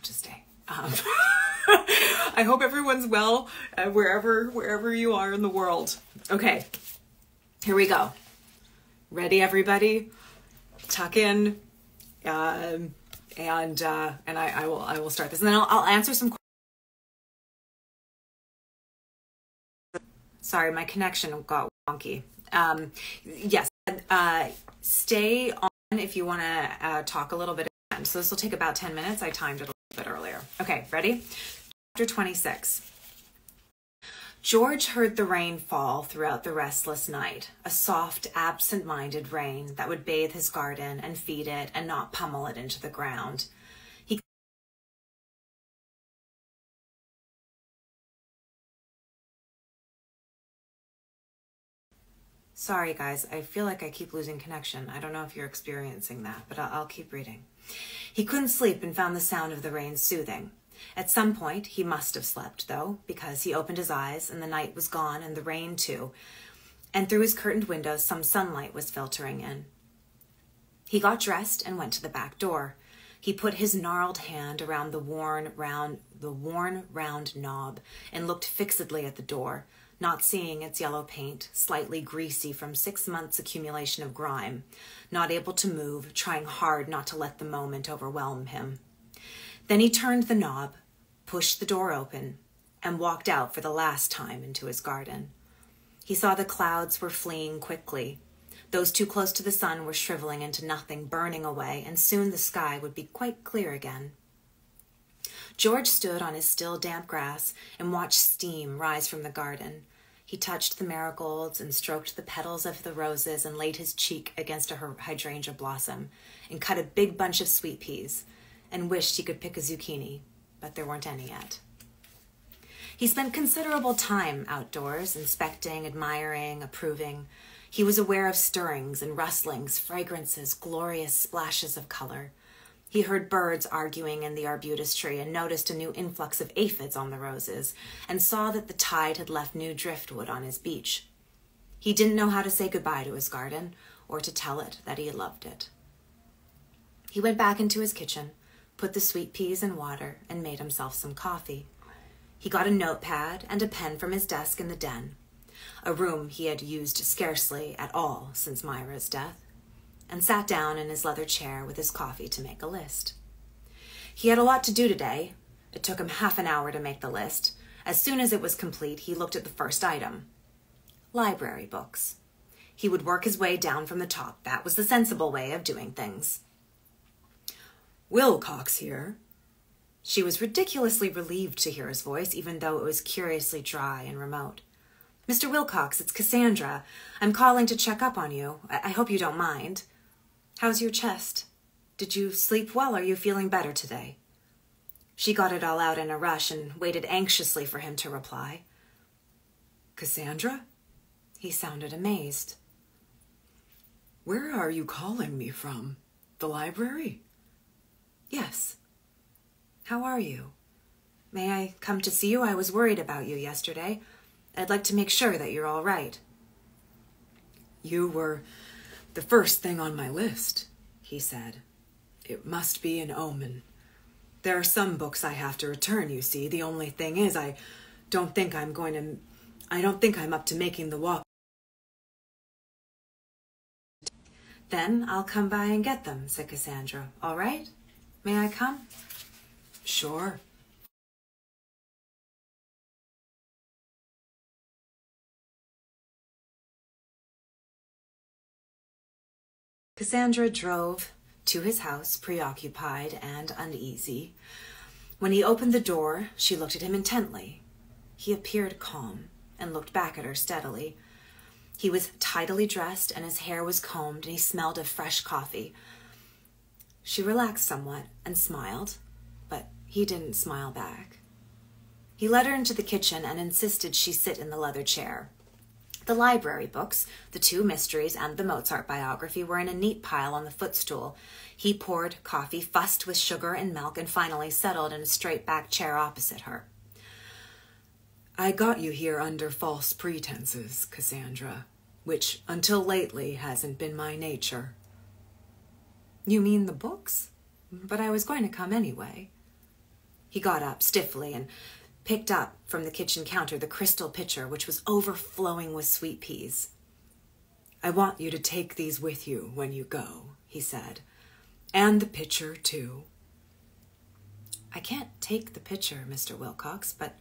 have to stay. Um, I hope everyone's well uh, wherever wherever you are in the world. Okay, here we go. Ready, everybody? Tuck in, um, and uh, and I, I will I will start this, and then I'll, I'll answer some. Sorry, my connection got wonky. Um, yes, uh, stay on if you want to uh, talk a little bit. So this will take about 10 minutes. I timed it a little bit earlier. Okay, ready? Chapter 26. George heard the rain fall throughout the restless night, a soft, absent minded rain that would bathe his garden and feed it and not pummel it into the ground. Sorry, guys, I feel like I keep losing connection. I don't know if you're experiencing that, but I'll, I'll, keep reading. He couldn't sleep and found the sound of the rain soothing. At some point, he must have slept, though, because he opened his eyes and the night was gone and the rain, too, and through his curtained windows, some sunlight was filtering in. He got dressed and went to the back door. He put his gnarled hand around the worn round the worn round knob and looked fixedly at the door not seeing its yellow paint, slightly greasy from six months' accumulation of grime, not able to move, trying hard not to let the moment overwhelm him. Then he turned the knob, pushed the door open, and walked out for the last time into his garden. He saw the clouds were fleeing quickly. Those too close to the sun were shriveling into nothing, burning away, and soon the sky would be quite clear again. George stood on his still damp grass and watched steam rise from the garden. He touched the marigolds and stroked the petals of the roses and laid his cheek against a hydrangea blossom and cut a big bunch of sweet peas and wished he could pick a zucchini, but there weren't any yet. He spent considerable time outdoors, inspecting, admiring, approving. He was aware of stirrings and rustlings, fragrances, glorious splashes of color. He heard birds arguing in the arbutus tree and noticed a new influx of aphids on the roses and saw that the tide had left new driftwood on his beach. He didn't know how to say goodbye to his garden or to tell it that he loved it. He went back into his kitchen, put the sweet peas in water, and made himself some coffee. He got a notepad and a pen from his desk in the den, a room he had used scarcely at all since Myra's death and sat down in his leather chair with his coffee to make a list. He had a lot to do today. It took him half an hour to make the list. As soon as it was complete, he looked at the first item library books. He would work his way down from the top. That was the sensible way of doing things. Wilcox here. She was ridiculously relieved to hear his voice, even though it was curiously dry and remote. Mr. Wilcox, it's Cassandra. I'm calling to check up on you. I, I hope you don't mind. How's your chest? Did you sleep well? Are you feeling better today? She got it all out in a rush and waited anxiously for him to reply. Cassandra? He sounded amazed. Where are you calling me from? The library? Yes. How are you? May I come to see you? I was worried about you yesterday. I'd like to make sure that you're all right. You were the first thing on my list, he said. It must be an omen. There are some books I have to return, you see. The only thing is, I don't think I'm going to. I don't think I'm up to making the walk. Then I'll come by and get them, said Cassandra. All right? May I come? Sure. Cassandra drove to his house, preoccupied and uneasy. When he opened the door, she looked at him intently. He appeared calm and looked back at her steadily. He was tidily dressed and his hair was combed and he smelled of fresh coffee. She relaxed somewhat and smiled, but he didn't smile back. He led her into the kitchen and insisted she sit in the leather chair. The library books, the two mysteries, and the Mozart biography were in a neat pile on the footstool. He poured coffee, fussed with sugar and milk, and finally settled in a straight back chair opposite her. I got you here under false pretenses, Cassandra, which until lately hasn't been my nature. You mean the books? But I was going to come anyway. He got up stiffly and picked up from the kitchen counter the crystal pitcher, which was overflowing with sweet peas. I want you to take these with you when you go, he said. And the pitcher, too. I can't take the pitcher, Mr. Wilcox, but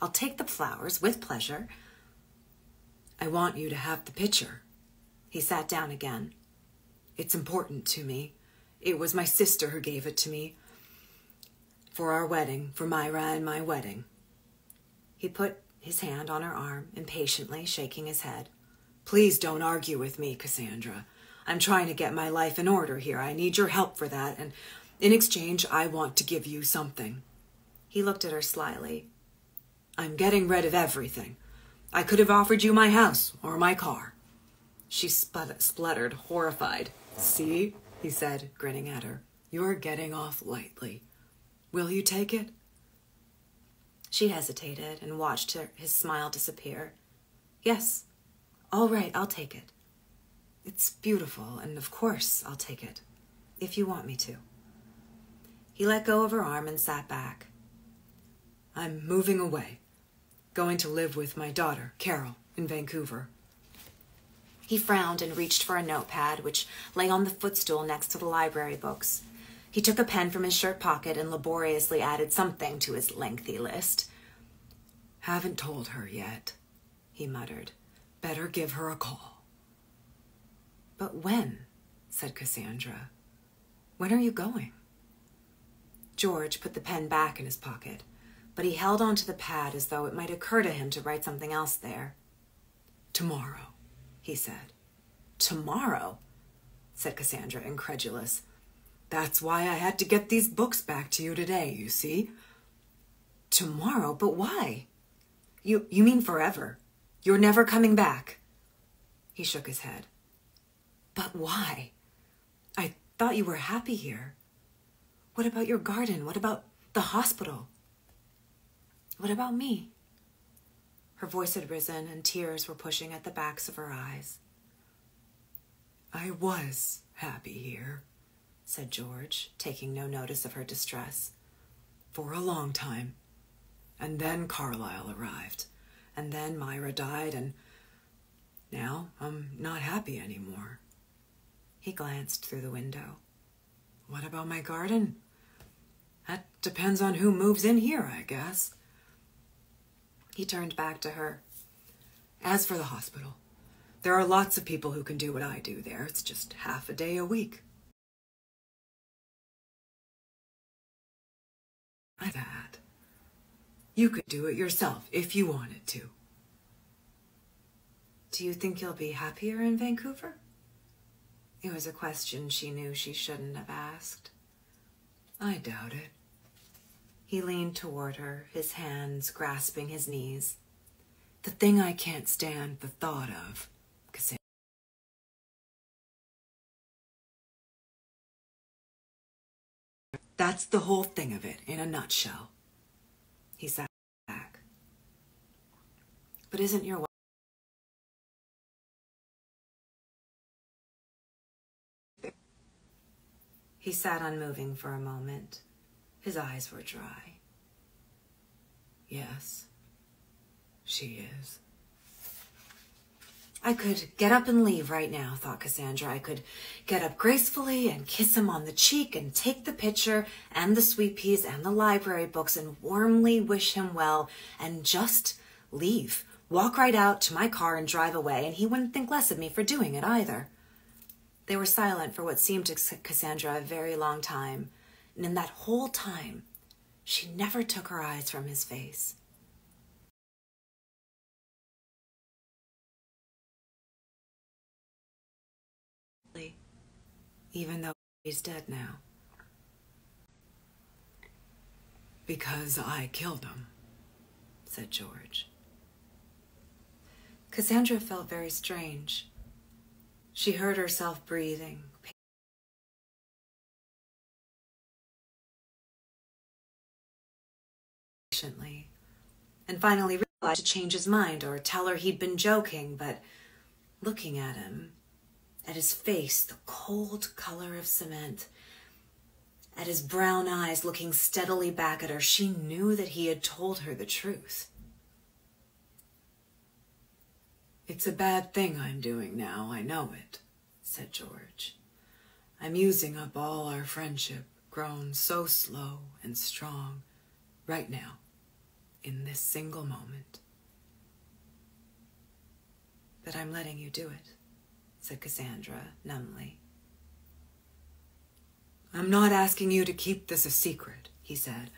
I'll take the flowers with pleasure. I want you to have the pitcher. He sat down again. It's important to me. It was my sister who gave it to me for our wedding, for Myra and my wedding. He put his hand on her arm, impatiently shaking his head. Please don't argue with me, Cassandra. I'm trying to get my life in order here. I need your help for that, and in exchange, I want to give you something. He looked at her slyly. I'm getting rid of everything. I could have offered you my house or my car. She spluttered, horrified. See, he said, grinning at her. You're getting off lightly. Will you take it? She hesitated and watched her, his smile disappear. Yes, all right, I'll take it. It's beautiful, and of course I'll take it, if you want me to. He let go of her arm and sat back. I'm moving away, going to live with my daughter, Carol, in Vancouver. He frowned and reached for a notepad, which lay on the footstool next to the library books. He took a pen from his shirt pocket and laboriously added something to his lengthy list. Haven't told her yet, he muttered. Better give her a call. But when? said Cassandra. When are you going? George put the pen back in his pocket, but he held onto the pad as though it might occur to him to write something else there. Tomorrow, he said. Tomorrow? said Cassandra, incredulous. That's why I had to get these books back to you today, you see. Tomorrow? But why? You, you mean forever? You're never coming back. He shook his head. But why? I thought you were happy here. What about your garden? What about the hospital? What about me? Her voice had risen and tears were pushing at the backs of her eyes. I was happy here, said George, taking no notice of her distress. For a long time. And then Carlyle arrived and then Myra died, and now I'm not happy anymore. He glanced through the window. What about my garden? That depends on who moves in here, I guess. He turned back to her. As for the hospital, there are lots of people who can do what I do there. It's just half a day a week. I that. You could do it yourself if you wanted to. Do you think you'll be happier in Vancouver? It was a question she knew she shouldn't have asked. I doubt it. He leaned toward her, his hands grasping his knees. The thing I can't stand the thought of, Cassandra. That's the whole thing of it in a nutshell. He sat back. But isn't your wife? He sat unmoving for a moment. His eyes were dry. Yes, she is. I could get up and leave right now, thought Cassandra. I could get up gracefully and kiss him on the cheek and take the picture and the sweet peas and the library books and warmly wish him well and just leave. Walk right out to my car and drive away, and he wouldn't think less of me for doing it either. They were silent for what seemed to Cassandra a very long time, and in that whole time, she never took her eyes from his face. even though he's dead now. Because I killed him, said George. Cassandra felt very strange. She heard herself breathing. Patiently, and finally realized to change his mind or tell her he'd been joking, but looking at him, at his face, the cold color of cement, At his brown eyes looking steadily back at her, she knew that he had told her the truth. It's a bad thing I'm doing now, I know it, said George. I'm using up all our friendship, grown so slow and strong, right now, in this single moment. that I'm letting you do it, said Cassandra numbly. I'm not asking you to keep this a secret, he said.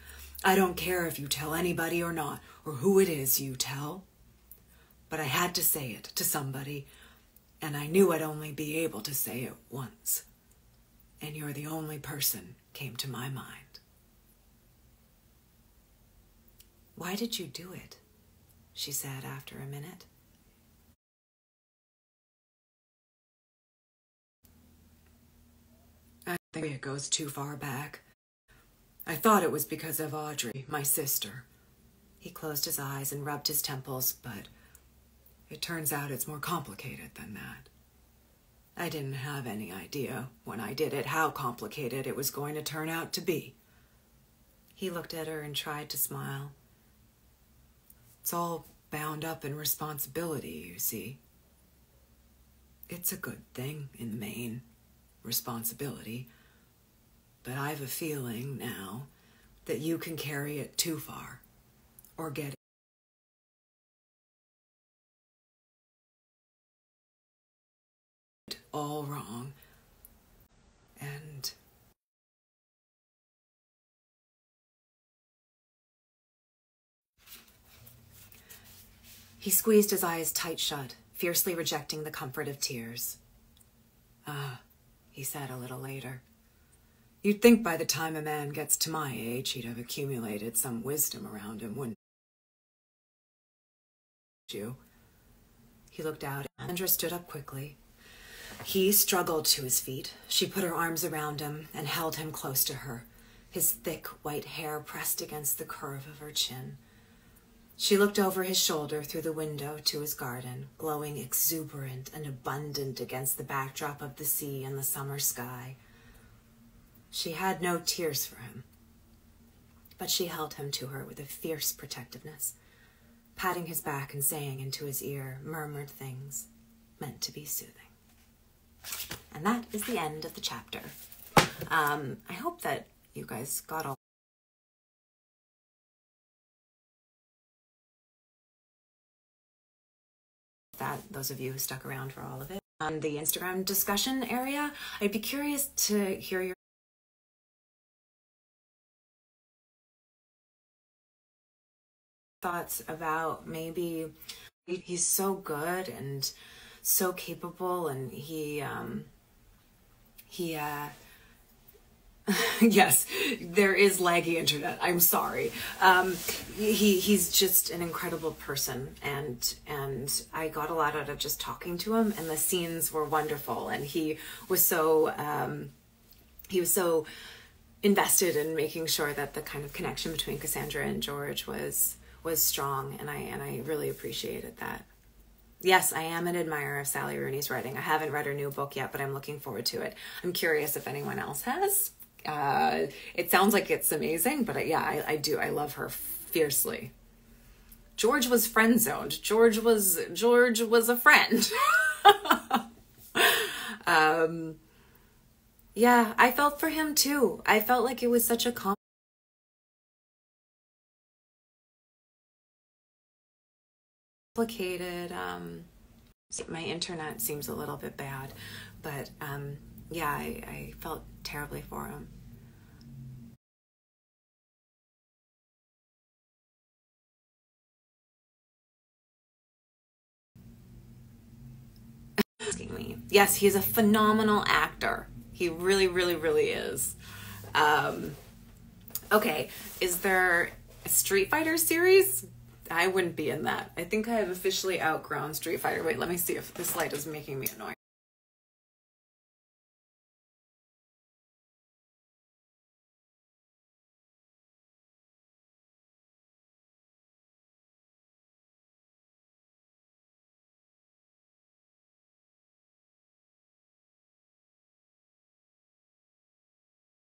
I don't care if you tell anybody or not, or who it is you tell but I had to say it to somebody, and I knew I'd only be able to say it once. And you're the only person came to my mind. Why did you do it? she said after a minute. I think it goes too far back. I thought it was because of Audrey, my sister. He closed his eyes and rubbed his temples, but it turns out it's more complicated than that. I didn't have any idea when I did it how complicated it was going to turn out to be. He looked at her and tried to smile. It's all bound up in responsibility, you see. It's a good thing in the main, responsibility. But I've a feeling now that you can carry it too far or get it. all wrong. And he squeezed his eyes tight shut, fiercely rejecting the comfort of tears. Ah, he said a little later. You'd think by the time a man gets to my age, he'd have accumulated some wisdom around him, wouldn't you? He looked out. Andra stood up quickly, he struggled to his feet. She put her arms around him and held him close to her, his thick white hair pressed against the curve of her chin. She looked over his shoulder through the window to his garden, glowing exuberant and abundant against the backdrop of the sea and the summer sky. She had no tears for him, but she held him to her with a fierce protectiveness, patting his back and saying into his ear murmured things meant to be soothing. And that is the end of the chapter. Um, I hope that you guys got all that, those of you who stuck around for all of it. On the Instagram discussion area, I'd be curious to hear your thoughts about maybe he's so good and so capable and he um he uh yes, there is laggy internet. I'm sorry. Um, he he's just an incredible person, and and I got a lot out of just talking to him. And the scenes were wonderful, and he was so um, he was so invested in making sure that the kind of connection between Cassandra and George was was strong, and I and I really appreciated that yes, I am an admirer of Sally Rooney's writing. I haven't read her new book yet, but I'm looking forward to it. I'm curious if anyone else has. Uh, it sounds like it's amazing, but I, yeah, I, I do. I love her fiercely. George was friend zoned. George was George was a friend. um, yeah, I felt for him too. I felt like it was such a complicated. Um, my internet seems a little bit bad, but um, yeah, I, I felt terribly for him. me. Yes, he's a phenomenal actor. He really, really, really is. Um, okay, is there a Street Fighter series? I wouldn't be in that. I think I have officially outgrown Street Fighter. Wait, let me see if this light is making me annoying.